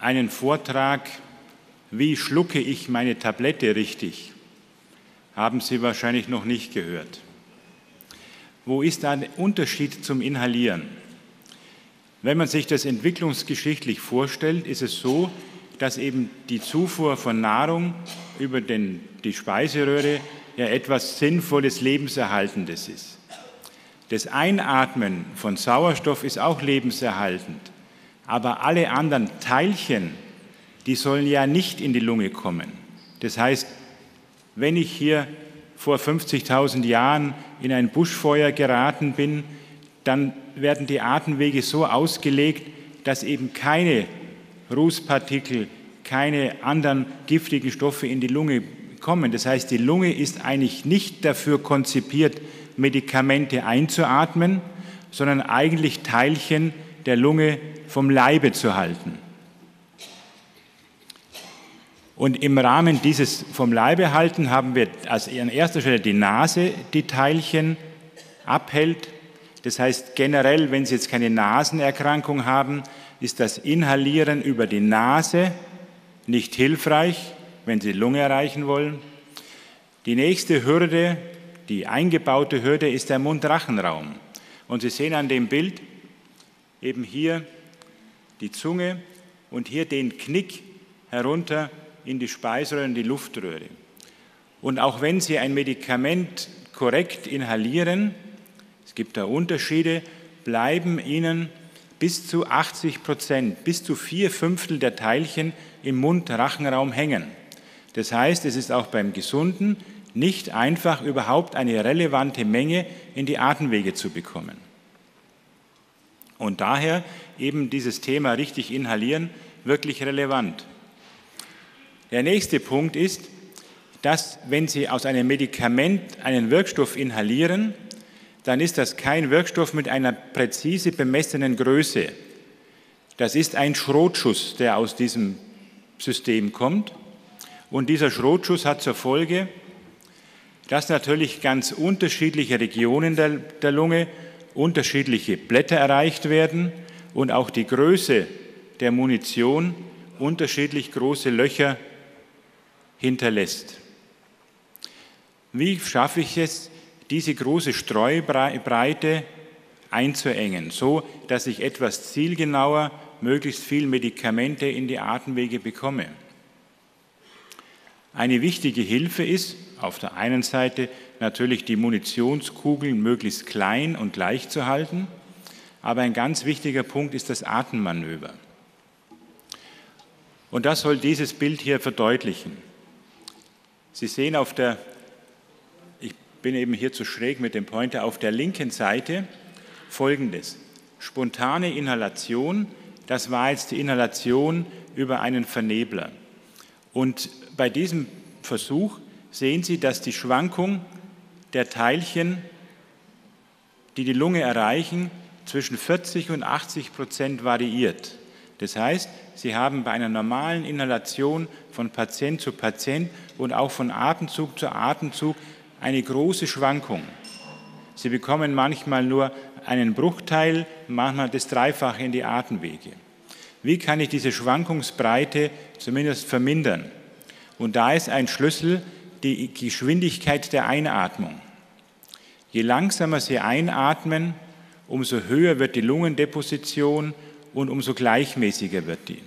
einen Vortrag, wie schlucke ich meine Tablette richtig, haben Sie wahrscheinlich noch nicht gehört. Wo ist da der Unterschied zum Inhalieren? Wenn man sich das entwicklungsgeschichtlich vorstellt, ist es so, dass eben die Zufuhr von Nahrung über den, die Speiseröhre ja etwas Sinnvolles, Lebenserhaltendes ist. Das Einatmen von Sauerstoff ist auch lebenserhaltend, aber alle anderen Teilchen, die sollen ja nicht in die Lunge kommen. Das heißt, wenn ich hier vor 50.000 Jahren in ein Buschfeuer geraten bin, dann werden die Atemwege so ausgelegt, dass eben keine Rußpartikel, keine anderen giftigen Stoffe in die Lunge kommen. Das heißt, die Lunge ist eigentlich nicht dafür konzipiert, Medikamente einzuatmen, sondern eigentlich Teilchen der Lunge vom Leibe zu halten. Und im Rahmen dieses vom Leibe halten haben wir an erster Stelle die Nase, die Teilchen abhält. Das heißt generell, wenn Sie jetzt keine Nasenerkrankung haben, ist das Inhalieren über die Nase nicht hilfreich, wenn Sie Lunge erreichen wollen. Die nächste Hürde, die eingebaute Hürde, ist der Mundrachenraum. Und Sie sehen an dem Bild eben hier die Zunge und hier den Knick herunter in die Speiseröhre und die Luftröhre. Und auch wenn Sie ein Medikament korrekt inhalieren, es gibt da Unterschiede, bleiben Ihnen bis zu 80 Prozent, bis zu vier Fünftel der Teilchen im Mund-Rachenraum hängen. Das heißt, es ist auch beim Gesunden nicht einfach, überhaupt eine relevante Menge in die Atemwege zu bekommen. Und daher eben dieses Thema richtig inhalieren wirklich relevant. Der nächste Punkt ist, dass wenn Sie aus einem Medikament einen Wirkstoff inhalieren, dann ist das kein Wirkstoff mit einer präzise bemessenen Größe. Das ist ein Schrotschuss, der aus diesem System kommt. Und dieser Schrotschuss hat zur Folge, dass natürlich ganz unterschiedliche Regionen der, der Lunge unterschiedliche Blätter erreicht werden und auch die Größe der Munition unterschiedlich große Löcher hinterlässt. Wie schaffe ich es, diese große Streubreite einzuengen, so dass ich etwas zielgenauer möglichst viel Medikamente in die Atemwege bekomme? Eine wichtige Hilfe ist auf der einen Seite natürlich die Munitionskugeln möglichst klein und leicht zu halten, aber ein ganz wichtiger Punkt ist das Atemmanöver. Und das soll dieses Bild hier verdeutlichen. Sie sehen auf der, ich bin eben hier zu schräg mit dem Pointer, auf der linken Seite folgendes. Spontane Inhalation, das war jetzt die Inhalation über einen Vernebler. Und bei diesem Versuch sehen Sie, dass die Schwankung der Teilchen, die die Lunge erreichen, zwischen 40 und 80 Prozent variiert. Das heißt, Sie haben bei einer normalen Inhalation von Patient zu Patient und auch von Atemzug zu Atemzug eine große Schwankung. Sie bekommen manchmal nur einen Bruchteil, manchmal das Dreifache in die Atemwege. Wie kann ich diese Schwankungsbreite zumindest vermindern? Und da ist ein Schlüssel die Geschwindigkeit der Einatmung. Je langsamer Sie einatmen, umso höher wird die Lungendeposition und umso gleichmäßiger wird die.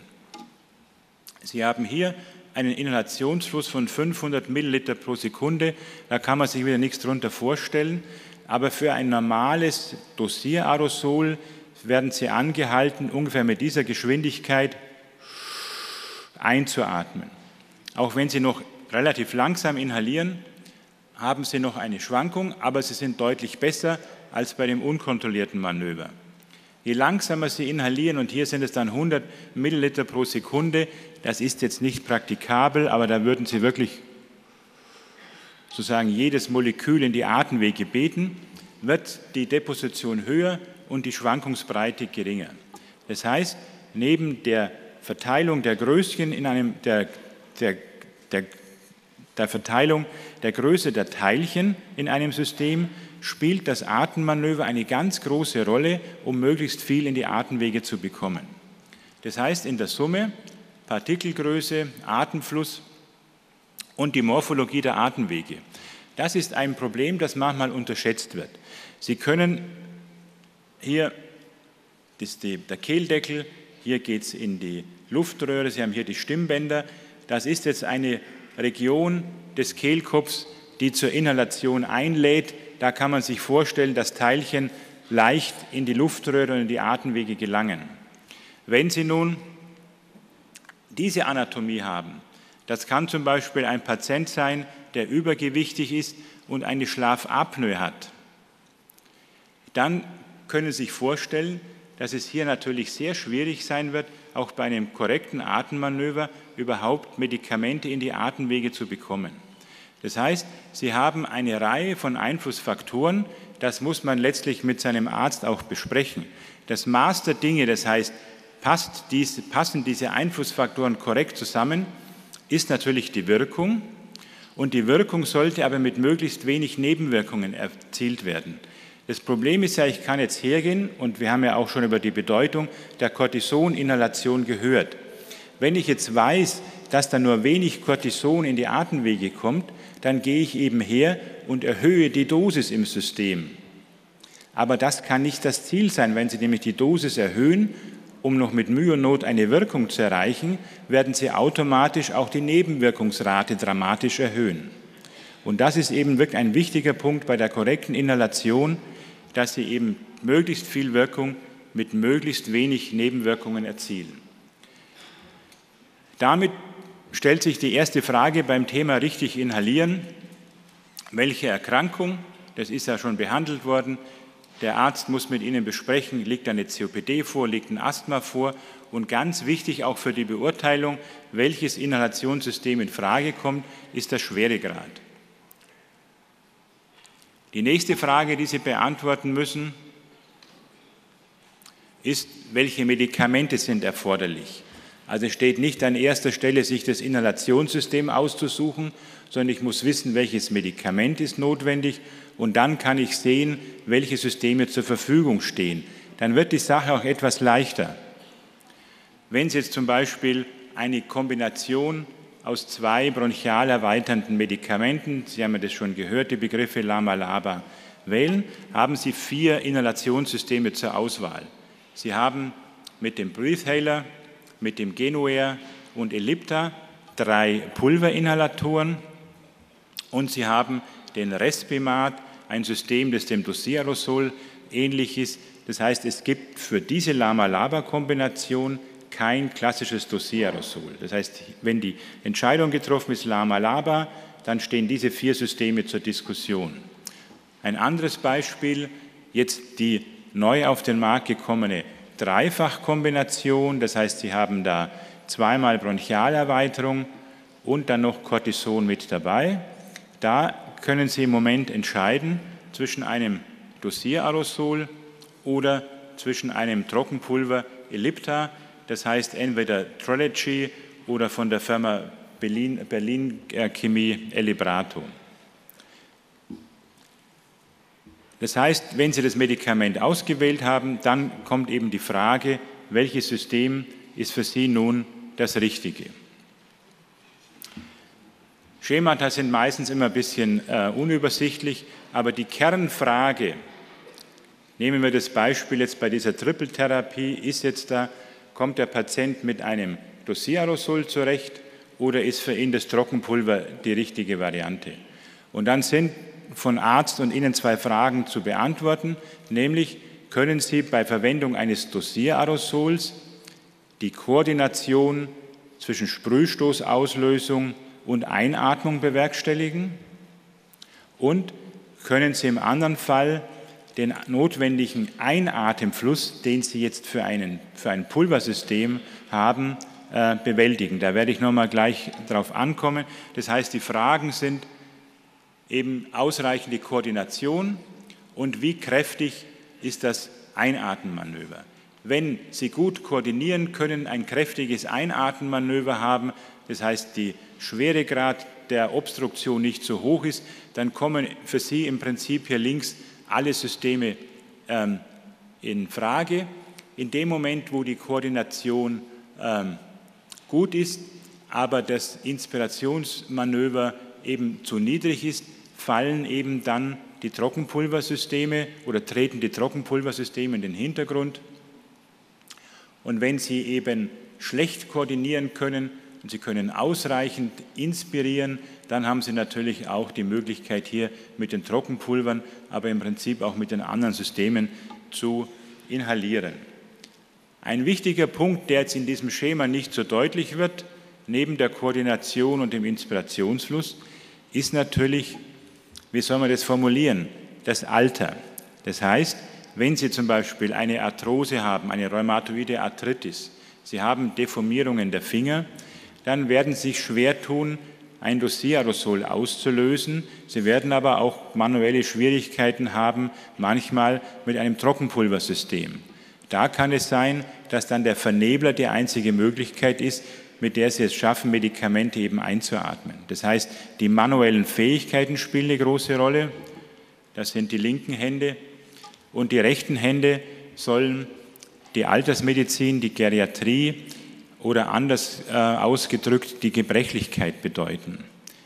Sie haben hier einen Inhalationsfluss von 500 Milliliter pro Sekunde. Da kann man sich wieder nichts darunter vorstellen. Aber für ein normales Dosieraerosol werden Sie angehalten, ungefähr mit dieser Geschwindigkeit einzuatmen. Auch wenn Sie noch relativ langsam inhalieren, haben Sie noch eine Schwankung, aber Sie sind deutlich besser als bei dem unkontrollierten Manöver. Je langsamer Sie inhalieren, und hier sind es dann 100 Milliliter pro Sekunde, das ist jetzt nicht praktikabel, aber da würden Sie wirklich sozusagen jedes Molekül in die Atemwege beten, wird die Deposition höher und die Schwankungsbreite geringer. Das heißt, neben der Verteilung der Größchen in einem, der, der, der, der Verteilung der Größe der Teilchen in einem System spielt das Atemmanöver eine ganz große Rolle, um möglichst viel in die Atemwege zu bekommen. Das heißt, in der Summe Partikelgröße, Atemfluss und die Morphologie der Atemwege. Das ist ein Problem, das manchmal unterschätzt wird. Sie können hier, ist der Kehldeckel, hier geht es in die Luftröhre, Sie haben hier die Stimmbänder. Das ist jetzt eine Region des Kehlkopfs, die zur Inhalation einlädt. Da kann man sich vorstellen, dass Teilchen leicht in die Luftröhre und in die Atemwege gelangen. Wenn Sie nun diese Anatomie haben, das kann zum Beispiel ein Patient sein, der übergewichtig ist und eine Schlafapnoe hat, dann können Sie sich vorstellen, dass es hier natürlich sehr schwierig sein wird, auch bei einem korrekten Atemmanöver überhaupt Medikamente in die Atemwege zu bekommen. Das heißt, Sie haben eine Reihe von Einflussfaktoren, das muss man letztlich mit seinem Arzt auch besprechen. Das Maß der Dinge, das heißt, passt diese, passen diese Einflussfaktoren korrekt zusammen, ist natürlich die Wirkung. Und die Wirkung sollte aber mit möglichst wenig Nebenwirkungen erzielt werden. Das Problem ist ja, ich kann jetzt hergehen und wir haben ja auch schon über die Bedeutung der Cortisoninhalation gehört. Wenn ich jetzt weiß, dass da nur wenig Cortison in die Atemwege kommt, dann gehe ich eben her und erhöhe die Dosis im System. Aber das kann nicht das Ziel sein. Wenn Sie nämlich die Dosis erhöhen, um noch mit Mühe und Not eine Wirkung zu erreichen, werden Sie automatisch auch die Nebenwirkungsrate dramatisch erhöhen. Und das ist eben wirklich ein wichtiger Punkt bei der korrekten Inhalation, dass Sie eben möglichst viel Wirkung mit möglichst wenig Nebenwirkungen erzielen. Damit stellt sich die erste Frage beim Thema richtig inhalieren. Welche Erkrankung, das ist ja schon behandelt worden, der Arzt muss mit Ihnen besprechen, liegt eine COPD vor, liegt ein Asthma vor und ganz wichtig auch für die Beurteilung, welches Inhalationssystem in Frage kommt, ist der Schweregrad. Die nächste Frage, die Sie beantworten müssen, ist, welche Medikamente sind erforderlich? Also steht nicht an erster Stelle, sich das Inhalationssystem auszusuchen, sondern ich muss wissen, welches Medikament ist notwendig und dann kann ich sehen, welche Systeme zur Verfügung stehen. Dann wird die Sache auch etwas leichter. Wenn Sie jetzt zum Beispiel eine Kombination aus zwei bronchial erweiternden Medikamenten, Sie haben ja das schon gehört, die Begriffe Lama-Laba, wählen, haben Sie vier Inhalationssysteme zur Auswahl. Sie haben mit dem Breathaler mit dem Genuair und Ellipta drei Pulverinhalatoren und sie haben den Respimat, ein System, das dem Dosierosol ähnlich ist. Das heißt, es gibt für diese Lama-Laba-Kombination kein klassisches Dosierosol. Das heißt, wenn die Entscheidung getroffen ist Lama-Laba, dann stehen diese vier Systeme zur Diskussion. Ein anderes Beispiel, jetzt die neu auf den Markt gekommene Dreifachkombination, das heißt, Sie haben da zweimal Bronchialerweiterung und dann noch Cortison mit dabei. Da können Sie im Moment entscheiden zwischen einem Dosieraerosol oder zwischen einem Trockenpulver Ellipta, das heißt entweder Trelegy oder von der Firma Berlin, Berlin Chemie Elibrato. Das heißt, wenn Sie das Medikament ausgewählt haben, dann kommt eben die Frage, welches System ist für Sie nun das Richtige. Schemata sind meistens immer ein bisschen äh, unübersichtlich, aber die Kernfrage, nehmen wir das Beispiel jetzt bei dieser Trippeltherapie, ist jetzt da, kommt der Patient mit einem Dosierosol zurecht oder ist für ihn das Trockenpulver die richtige Variante? Und dann sind von Arzt und Ihnen zwei Fragen zu beantworten, nämlich können Sie bei Verwendung eines Dosieraerosols die Koordination zwischen Sprühstoßauslösung und Einatmung bewerkstelligen und können Sie im anderen Fall den notwendigen Einatemfluss, den Sie jetzt für, einen, für ein Pulversystem haben, äh, bewältigen. Da werde ich nochmal gleich darauf ankommen. Das heißt, die Fragen sind, eben ausreichende Koordination und wie kräftig ist das Einatmenmanöver. Wenn Sie gut koordinieren können, ein kräftiges Einatmenmanöver haben, das heißt die Schweregrad der Obstruktion nicht so hoch ist, dann kommen für Sie im Prinzip hier links alle Systeme ähm, in Frage. In dem Moment, wo die Koordination ähm, gut ist, aber das Inspirationsmanöver eben zu niedrig ist, fallen eben dann die Trockenpulversysteme oder treten die Trockenpulversysteme in den Hintergrund. Und wenn Sie eben schlecht koordinieren können und Sie können ausreichend inspirieren, dann haben Sie natürlich auch die Möglichkeit hier mit den Trockenpulvern, aber im Prinzip auch mit den anderen Systemen zu inhalieren. Ein wichtiger Punkt, der jetzt in diesem Schema nicht so deutlich wird, neben der Koordination und dem Inspirationsfluss, ist natürlich wie soll man das formulieren? Das Alter. Das heißt, wenn Sie zum Beispiel eine Arthrose haben, eine rheumatoide Arthritis, Sie haben Deformierungen der Finger, dann werden Sie sich schwer tun, ein Dossieraerosol auszulösen. Sie werden aber auch manuelle Schwierigkeiten haben, manchmal mit einem Trockenpulversystem. Da kann es sein, dass dann der Vernebler die einzige Möglichkeit ist, mit der sie es schaffen, Medikamente eben einzuatmen. Das heißt, die manuellen Fähigkeiten spielen eine große Rolle. Das sind die linken Hände. Und die rechten Hände sollen die Altersmedizin, die Geriatrie oder anders äh, ausgedrückt die Gebrechlichkeit bedeuten.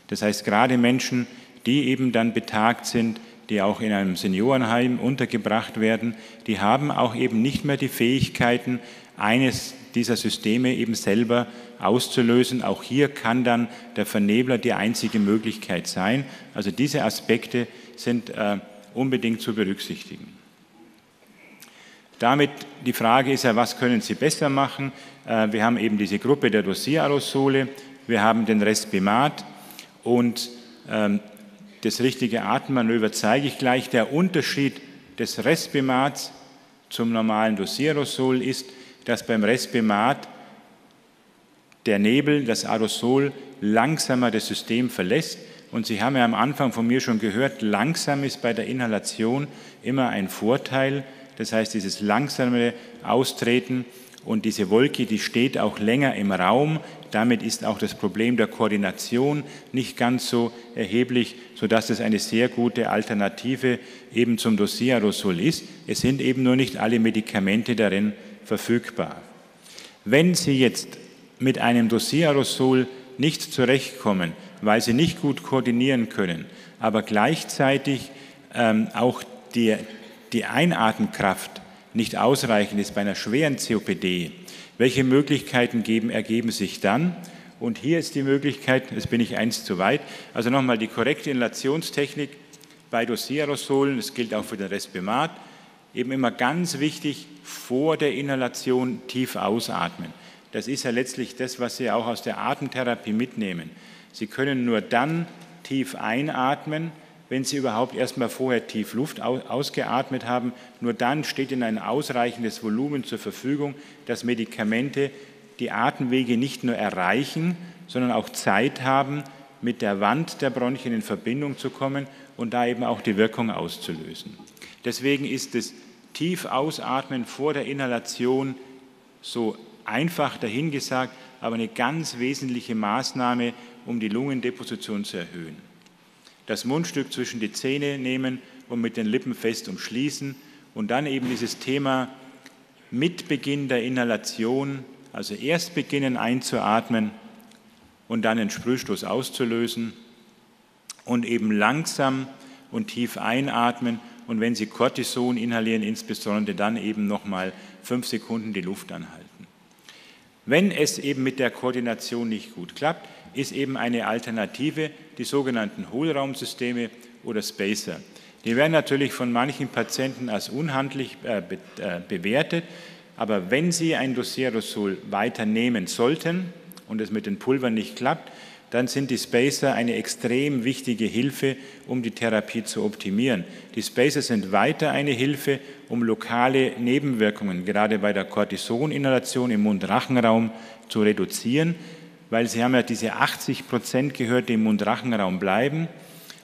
Das heißt, gerade Menschen, die eben dann betagt sind, die auch in einem Seniorenheim untergebracht werden, die haben auch eben nicht mehr die Fähigkeiten, eines dieser Systeme eben selber auszulösen. Auch hier kann dann der Vernebler die einzige Möglichkeit sein. Also diese Aspekte sind äh, unbedingt zu berücksichtigen. Damit die Frage ist ja, was können Sie besser machen? Äh, wir haben eben diese Gruppe der Dosieraerosole, wir haben den Respimat und ähm, das richtige Atemmanöver zeige ich gleich. Der Unterschied des Respimats zum normalen Dosierosol ist, dass beim Respimat der Nebel, das Aerosol, langsamer das System verlässt. Und Sie haben ja am Anfang von mir schon gehört, langsam ist bei der Inhalation immer ein Vorteil. Das heißt, dieses langsame Austreten und diese Wolke, die steht auch länger im Raum. Damit ist auch das Problem der Koordination nicht ganz so erheblich, sodass es eine sehr gute Alternative eben zum Dossier-Aerosol ist. Es sind eben nur nicht alle Medikamente darin verfügbar. Wenn Sie jetzt mit einem Dossieraerosol nicht zurechtkommen, weil Sie nicht gut koordinieren können, aber gleichzeitig ähm, auch die, die Einatmenkraft nicht ausreichend ist bei einer schweren COPD, welche Möglichkeiten geben, ergeben sich dann? Und hier ist die Möglichkeit, jetzt bin ich eins zu weit, also nochmal die korrekte Inhalationstechnik bei Dossieraerosolen, das gilt auch für den Respimat, eben immer ganz wichtig, vor der Inhalation tief ausatmen. Das ist ja letztlich das, was Sie auch aus der Atemtherapie mitnehmen. Sie können nur dann tief einatmen, wenn Sie überhaupt erstmal vorher tief Luft ausgeatmet haben. Nur dann steht Ihnen ein ausreichendes Volumen zur Verfügung, dass Medikamente die Atemwege nicht nur erreichen, sondern auch Zeit haben, mit der Wand der Bronchien in Verbindung zu kommen und da eben auch die Wirkung auszulösen. Deswegen ist es tief ausatmen vor der Inhalation so einfach dahingesagt, aber eine ganz wesentliche Maßnahme, um die Lungendeposition zu erhöhen. Das Mundstück zwischen die Zähne nehmen und mit den Lippen fest umschließen und dann eben dieses Thema mit Beginn der Inhalation, also erst beginnen einzuatmen und dann den Sprühstoß auszulösen und eben langsam und tief einatmen und wenn Sie Cortison inhalieren, insbesondere dann eben nochmal fünf Sekunden die Luft anhalten. Wenn es eben mit der Koordination nicht gut klappt, ist eben eine Alternative die sogenannten Hohlraumsysteme oder Spacer. Die werden natürlich von manchen Patienten als unhandlich äh, be äh, bewertet, aber wenn Sie ein Dossierosol weiternehmen sollten und es mit den Pulvern nicht klappt, dann sind die Spacer eine extrem wichtige Hilfe, um die Therapie zu optimieren. Die Spacer sind weiter eine Hilfe, um lokale Nebenwirkungen, gerade bei der Cortisoninhalation im Mundrachenraum, zu reduzieren, weil Sie haben ja diese 80 Prozent gehört, die im Mundrachenraum bleiben.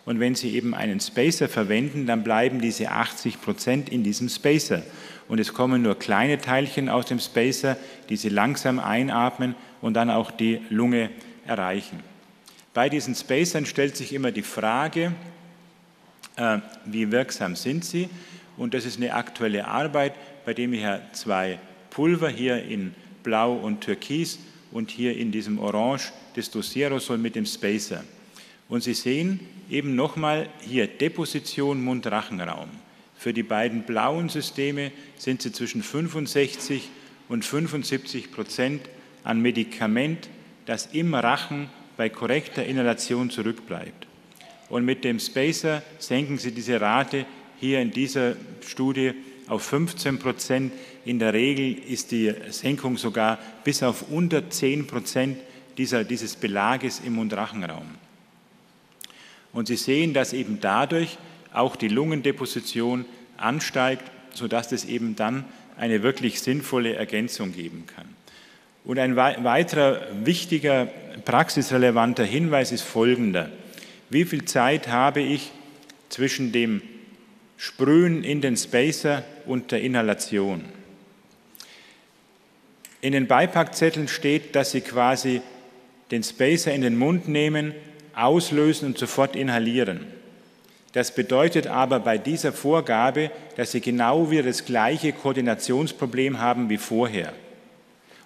Und wenn Sie eben einen Spacer verwenden, dann bleiben diese 80 Prozent in diesem Spacer. Und es kommen nur kleine Teilchen aus dem Spacer, die Sie langsam einatmen und dann auch die Lunge erreichen. Bei diesen Spacern stellt sich immer die Frage, äh, wie wirksam sind sie? Und das ist eine aktuelle Arbeit, bei dem ich zwei Pulver hier in Blau und Türkis und hier in diesem Orange das Dosierosol mit dem Spacer. Und Sie sehen eben nochmal hier Deposition Mund-Rachenraum. Für die beiden blauen Systeme sind sie zwischen 65 und 75 Prozent an Medikament, das im Rachen bei korrekter Inhalation zurückbleibt. Und mit dem Spacer senken Sie diese Rate hier in dieser Studie auf 15 Prozent. In der Regel ist die Senkung sogar bis auf unter 10 Prozent dieser, dieses Belages im Mundrachenraum. Und Sie sehen, dass eben dadurch auch die Lungendeposition ansteigt, sodass es eben dann eine wirklich sinnvolle Ergänzung geben kann. Und ein weiterer wichtiger praxisrelevanter Hinweis ist folgender. Wie viel Zeit habe ich zwischen dem Sprühen in den Spacer und der Inhalation? In den Beipackzetteln steht, dass Sie quasi den Spacer in den Mund nehmen, auslösen und sofort inhalieren. Das bedeutet aber bei dieser Vorgabe, dass Sie genau wieder das gleiche Koordinationsproblem haben wie vorher.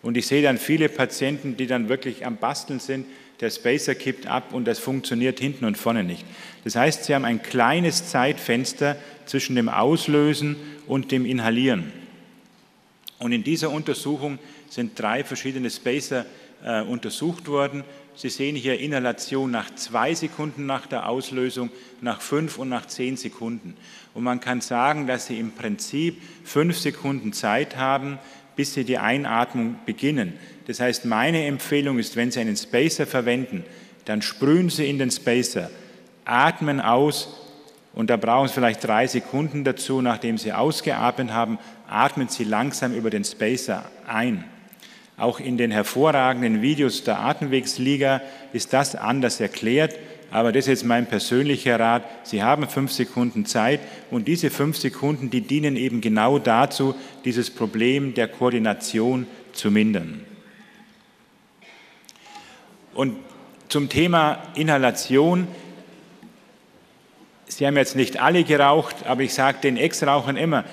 Und ich sehe dann viele Patienten, die dann wirklich am Basteln sind, der Spacer kippt ab und das funktioniert hinten und vorne nicht. Das heißt, Sie haben ein kleines Zeitfenster zwischen dem Auslösen und dem Inhalieren. Und in dieser Untersuchung sind drei verschiedene Spacer äh, untersucht worden. Sie sehen hier Inhalation nach zwei Sekunden nach der Auslösung, nach fünf und nach zehn Sekunden. Und man kann sagen, dass Sie im Prinzip fünf Sekunden Zeit haben, bis Sie die Einatmung beginnen. Das heißt, meine Empfehlung ist, wenn Sie einen Spacer verwenden, dann sprühen Sie in den Spacer, atmen aus und da brauchen Sie vielleicht drei Sekunden dazu, nachdem Sie ausgeatmet haben, atmen Sie langsam über den Spacer ein. Auch in den hervorragenden Videos der Atemwegsliga ist das anders erklärt. Aber das ist jetzt mein persönlicher Rat. Sie haben fünf Sekunden Zeit und diese fünf Sekunden, die dienen eben genau dazu, dieses Problem der Koordination zu mindern. Und zum Thema Inhalation. Sie haben jetzt nicht alle geraucht, aber ich sage den Ex-Rauchern immer,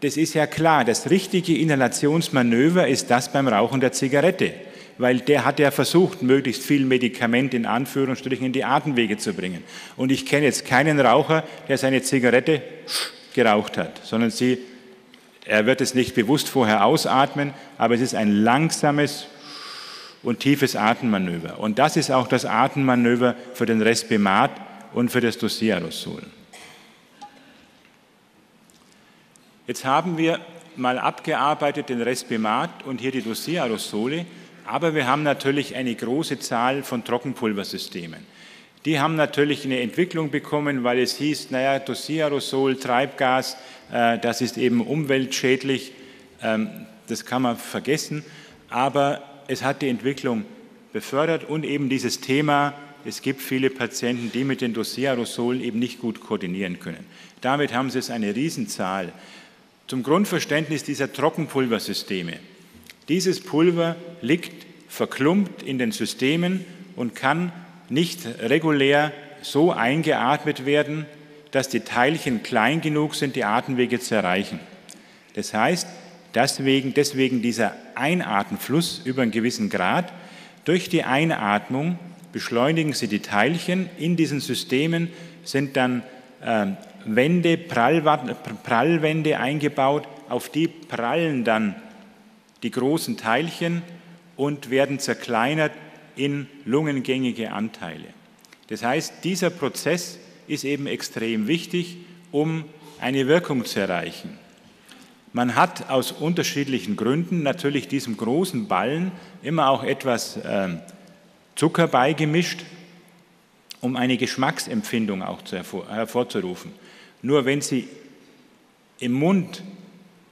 das ist ja klar, das richtige Inhalationsmanöver ist das beim Rauchen der Zigarette, weil der hat ja versucht, möglichst viel Medikament in Anführungsstrichen in die Atemwege zu bringen. Und ich kenne jetzt keinen Raucher, der seine Zigarette geraucht hat, sondern sie, er wird es nicht bewusst vorher ausatmen, aber es ist ein langsames und tiefes Atemmanöver. Und das ist auch das Atemmanöver für den Respimat und für das Dosiaerosol. Jetzt haben wir mal abgearbeitet den Respimat und hier die Dosiererosole, aber wir haben natürlich eine große Zahl von Trockenpulversystemen. Die haben natürlich eine Entwicklung bekommen, weil es hieß, naja, Dosiererosol, Treibgas, äh, das ist eben umweltschädlich, ähm, das kann man vergessen, aber es hat die Entwicklung befördert und eben dieses Thema, es gibt viele Patienten, die mit den Dosiererasolen eben nicht gut koordinieren können. Damit haben sie es eine Riesenzahl. Zum Grundverständnis dieser Trockenpulversysteme. Dieses Pulver liegt verklumpt in den Systemen und kann nicht regulär so eingeatmet werden, dass die Teilchen klein genug sind, die Atemwege zu erreichen. Das heißt, deswegen, deswegen dieser Einatmenfluss über einen gewissen Grad. Durch die Einatmung beschleunigen sie die Teilchen. In diesen Systemen sind dann äh, Wände, Prallwände eingebaut, auf die prallen dann die großen Teilchen und werden zerkleinert in lungengängige Anteile. Das heißt, dieser Prozess ist eben extrem wichtig, um eine Wirkung zu erreichen. Man hat aus unterschiedlichen Gründen natürlich diesem großen Ballen immer auch etwas äh, Zucker beigemischt, um eine Geschmacksempfindung auch zu hervorzurufen. Nur wenn Sie im Mund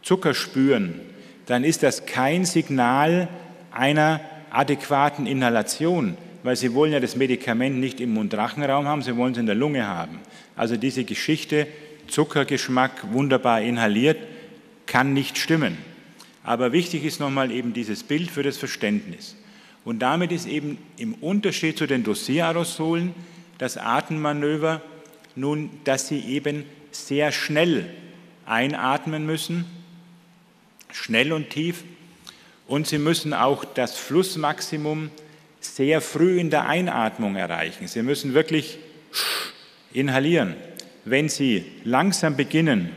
Zucker spüren, dann ist das kein Signal einer adäquaten Inhalation, weil Sie wollen ja das Medikament nicht im Mundrachenraum haben, Sie wollen es in der Lunge haben. Also diese Geschichte, Zuckergeschmack wunderbar inhaliert, kann nicht stimmen. Aber wichtig ist nochmal eben dieses Bild für das Verständnis. Und damit ist eben im Unterschied zu den Dossieraerosolen das Atemmanöver nun, dass sie eben sehr schnell einatmen müssen, schnell und tief. Und Sie müssen auch das Flussmaximum sehr früh in der Einatmung erreichen. Sie müssen wirklich inhalieren. Wenn Sie langsam beginnen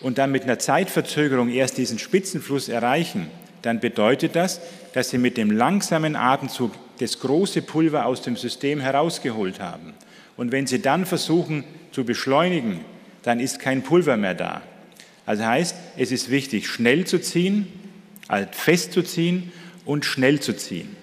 und dann mit einer Zeitverzögerung erst diesen Spitzenfluss erreichen, dann bedeutet das, dass Sie mit dem langsamen Atemzug das große Pulver aus dem System herausgeholt haben. Und wenn Sie dann versuchen zu beschleunigen, dann ist kein Pulver mehr da. Also heißt, es ist wichtig, schnell zu ziehen, also fest zu ziehen und schnell zu ziehen.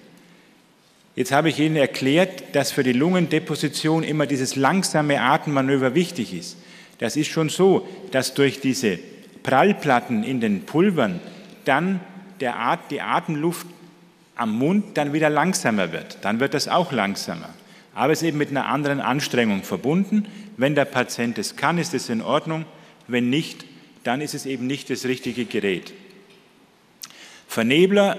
Jetzt habe ich Ihnen erklärt, dass für die Lungendeposition immer dieses langsame Atemmanöver wichtig ist. Das ist schon so, dass durch diese Prallplatten in den Pulvern dann der At die Atemluft am Mund dann wieder langsamer wird. Dann wird das auch langsamer. Aber es ist eben mit einer anderen Anstrengung verbunden. Wenn der Patient es kann, ist es in Ordnung. Wenn nicht, dann ist es eben nicht das richtige Gerät. Vernebler,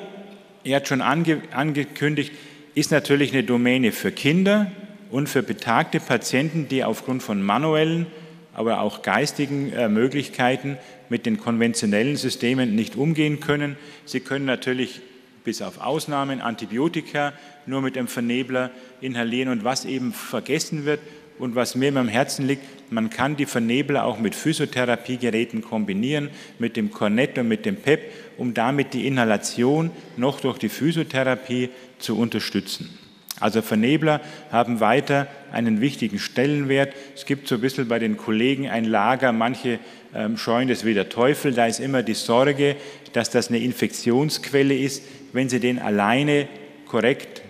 er hat schon ange angekündigt, ist natürlich eine Domäne für Kinder und für betagte Patienten, die aufgrund von manuellen, aber auch geistigen äh, Möglichkeiten mit den konventionellen Systemen nicht umgehen können. Sie können natürlich bis auf Ausnahmen Antibiotika nur mit einem Vernebler inhalieren und was eben vergessen wird und was mir am Herzen liegt, man kann die Vernebler auch mit Physiotherapiegeräten kombinieren, mit dem Cornet und mit dem PEP, um damit die Inhalation noch durch die Physiotherapie zu unterstützen. Also Vernebler haben weiter einen wichtigen Stellenwert. Es gibt so ein bisschen bei den Kollegen ein Lager, manche ähm, scheuen das wie der Teufel. Da ist immer die Sorge, dass das eine Infektionsquelle ist. Wenn Sie den alleine korrekt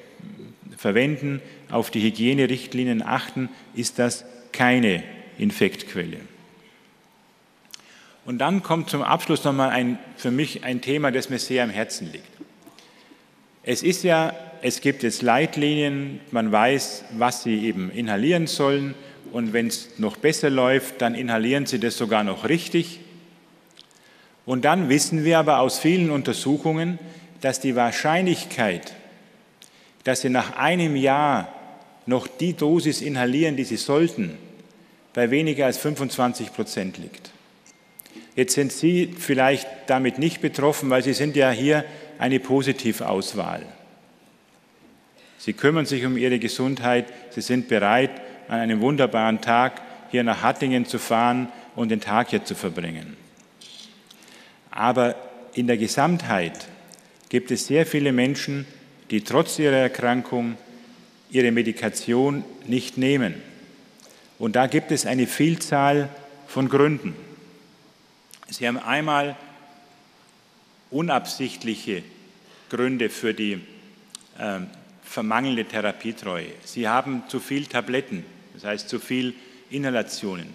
verwenden, auf die Hygienerichtlinien achten, ist das keine Infektquelle. Und dann kommt zum Abschluss nochmal ein, für mich ein Thema, das mir sehr am Herzen liegt. Es ist ja, es gibt jetzt Leitlinien, man weiß, was Sie eben inhalieren sollen und wenn es noch besser läuft, dann inhalieren Sie das sogar noch richtig. Und dann wissen wir aber aus vielen Untersuchungen, dass die Wahrscheinlichkeit, dass Sie nach einem Jahr noch die Dosis inhalieren, die Sie sollten, bei weniger als 25 Prozent liegt. Jetzt sind Sie vielleicht damit nicht betroffen, weil Sie sind ja hier eine Positivauswahl. Sie kümmern sich um Ihre Gesundheit, Sie sind bereit, an einem wunderbaren Tag hier nach Hattingen zu fahren und den Tag hier zu verbringen. Aber in der Gesamtheit gibt es sehr viele Menschen, die trotz ihrer Erkrankung ihre Medikation nicht nehmen. Und da gibt es eine Vielzahl von Gründen. Sie haben einmal unabsichtliche Gründe für die äh, vermangelnde Therapietreue. Sie haben zu viel Tabletten, das heißt zu viel Inhalationen.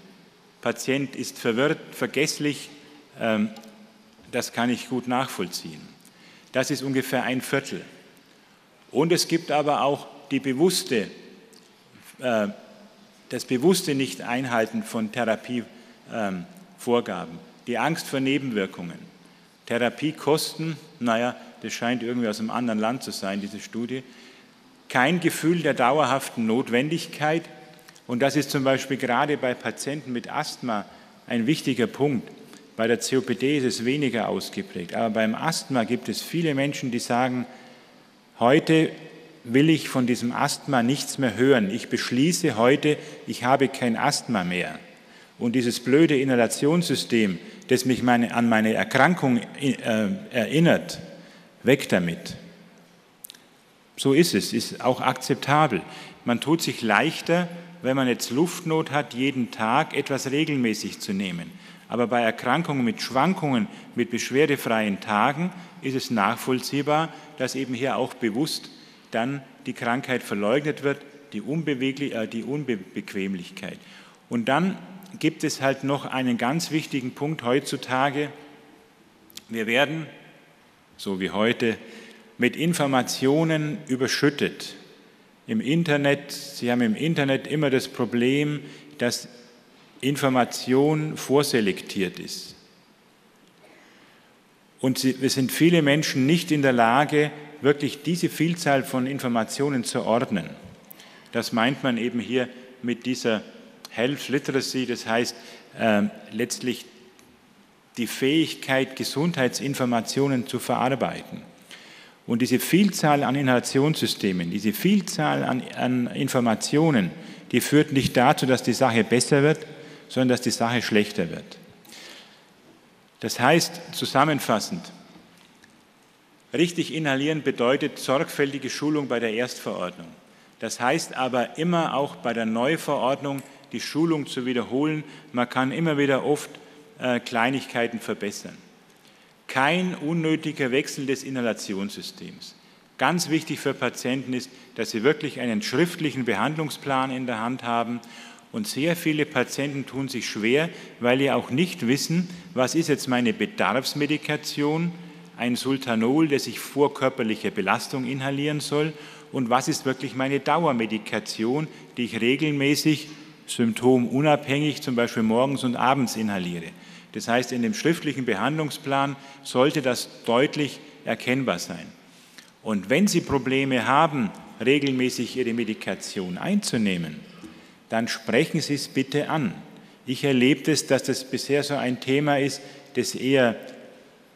Patient ist verwirrt, vergesslich, ähm, das kann ich gut nachvollziehen. Das ist ungefähr ein Viertel. Und es gibt aber auch die bewusste, äh, das bewusste Nicht-Einhalten von Therapievorgaben, die Angst vor Nebenwirkungen. Therapiekosten, naja, das scheint irgendwie aus einem anderen Land zu sein, diese Studie. Kein Gefühl der dauerhaften Notwendigkeit. Und das ist zum Beispiel gerade bei Patienten mit Asthma ein wichtiger Punkt. Bei der COPD ist es weniger ausgeprägt. Aber beim Asthma gibt es viele Menschen, die sagen, heute will ich von diesem Asthma nichts mehr hören. Ich beschließe heute, ich habe kein Asthma mehr. Und dieses blöde Inhalationssystem, das mich meine, an meine Erkrankung äh, erinnert, weg damit. So ist es, ist auch akzeptabel. Man tut sich leichter, wenn man jetzt Luftnot hat, jeden Tag etwas regelmäßig zu nehmen. Aber bei Erkrankungen mit Schwankungen, mit beschwerdefreien Tagen ist es nachvollziehbar, dass eben hier auch bewusst dann die Krankheit verleugnet wird, die, Unbeweglich äh, die Unbequemlichkeit. Und dann gibt es halt noch einen ganz wichtigen Punkt heutzutage. Wir werden, so wie heute, mit Informationen überschüttet. Im Internet, Sie haben im Internet immer das Problem, dass Information vorselektiert ist. Und es sind viele Menschen nicht in der Lage, wirklich diese Vielzahl von Informationen zu ordnen. Das meint man eben hier mit dieser Health Literacy, das heißt äh, letztlich die Fähigkeit, Gesundheitsinformationen zu verarbeiten. Und diese Vielzahl an Inhalationssystemen, diese Vielzahl an, an Informationen, die führt nicht dazu, dass die Sache besser wird, sondern dass die Sache schlechter wird. Das heißt, zusammenfassend, richtig inhalieren bedeutet sorgfältige Schulung bei der Erstverordnung. Das heißt aber immer auch bei der Neuverordnung die Schulung zu wiederholen. Man kann immer wieder oft äh, Kleinigkeiten verbessern. Kein unnötiger Wechsel des Inhalationssystems. Ganz wichtig für Patienten ist, dass sie wirklich einen schriftlichen Behandlungsplan in der Hand haben. Und sehr viele Patienten tun sich schwer, weil sie auch nicht wissen, was ist jetzt meine Bedarfsmedikation, ein Sultanol, das ich vor körperlicher Belastung inhalieren soll, und was ist wirklich meine Dauermedikation, die ich regelmäßig symptomunabhängig, zum Beispiel morgens und abends inhaliere. Das heißt, in dem schriftlichen Behandlungsplan sollte das deutlich erkennbar sein. Und wenn Sie Probleme haben, regelmäßig Ihre Medikation einzunehmen, dann sprechen Sie es bitte an. Ich erlebe es, dass das bisher so ein Thema ist, das eher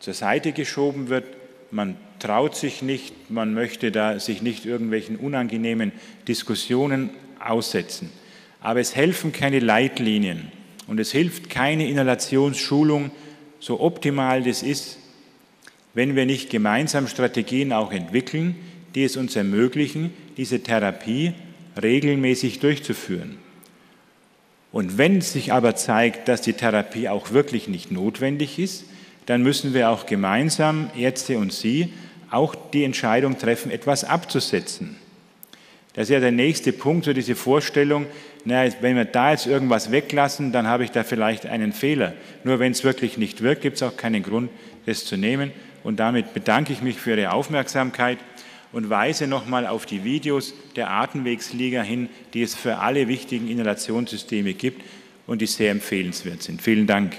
zur Seite geschoben wird. Man traut sich nicht, man möchte da sich nicht irgendwelchen unangenehmen Diskussionen aussetzen. Aber es helfen keine Leitlinien und es hilft keine Inhalationsschulung, so optimal das ist, wenn wir nicht gemeinsam Strategien auch entwickeln, die es uns ermöglichen, diese Therapie regelmäßig durchzuführen. Und wenn sich aber zeigt, dass die Therapie auch wirklich nicht notwendig ist, dann müssen wir auch gemeinsam, Ärzte und Sie, auch die Entscheidung treffen, etwas abzusetzen. Das ist ja der nächste Punkt, so diese Vorstellung, naja, wenn wir da jetzt irgendwas weglassen, dann habe ich da vielleicht einen Fehler. Nur wenn es wirklich nicht wirkt, gibt es auch keinen Grund, das zu nehmen. Und damit bedanke ich mich für Ihre Aufmerksamkeit und weise nochmal auf die Videos der Atemwegsliga hin, die es für alle wichtigen Inhalationssysteme gibt und die sehr empfehlenswert sind. Vielen Dank.